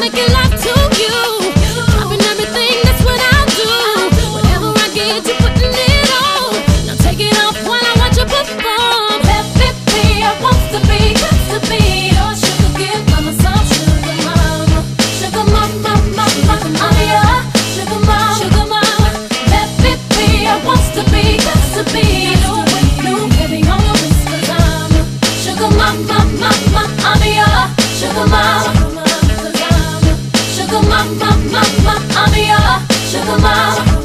make it mama, mama, mama, I'm your sugar mama.